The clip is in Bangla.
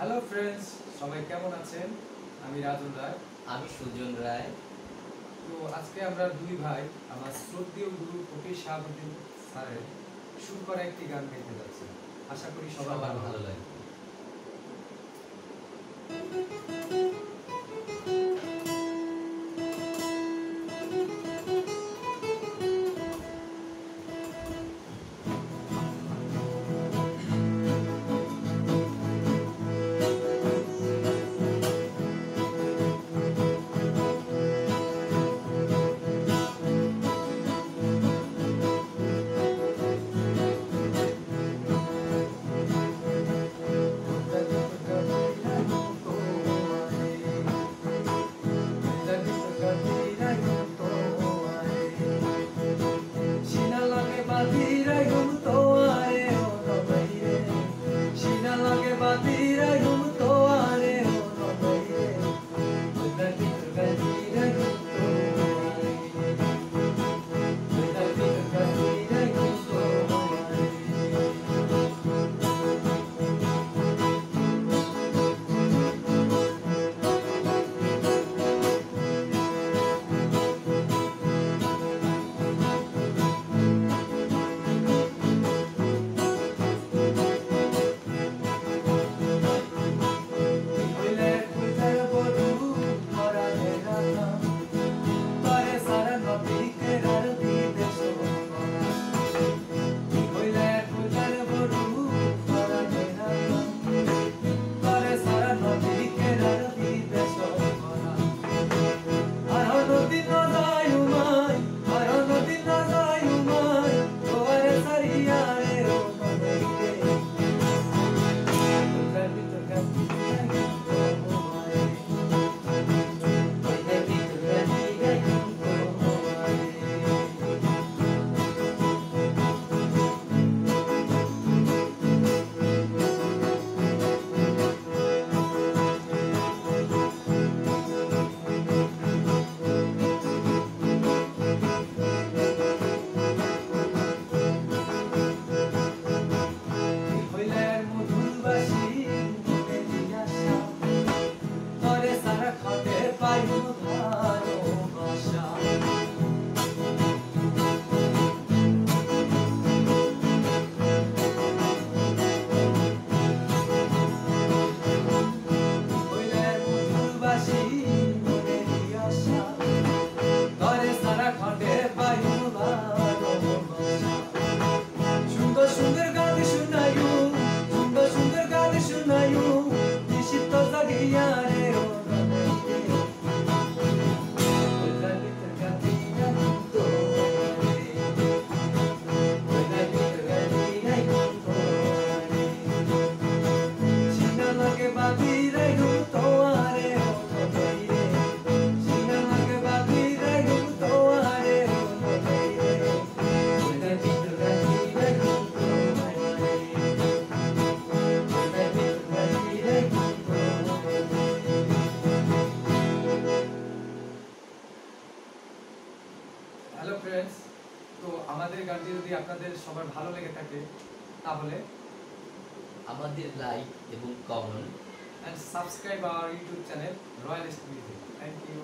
ফ্রেন্ডস সবাই কেমন আছেন? আমি রাজন রায়। আমি সুজন রায়। তো আজকে আমরা দুই ভাই আমার শ্রদ্ধেয় গুরু ফকির শাহাবুদ্দিন স্যারের সুর করা একটি গান গাইতে যাচ্ছি। আশা করি সবার ভালো লাগবে। তো আমাদের গানটি যদি আপনাদের সবার ভালো লেগে থাকে তাহলে আমাদের লাইক এবং comment and subscribe our YouTube channel Royal Studio thank you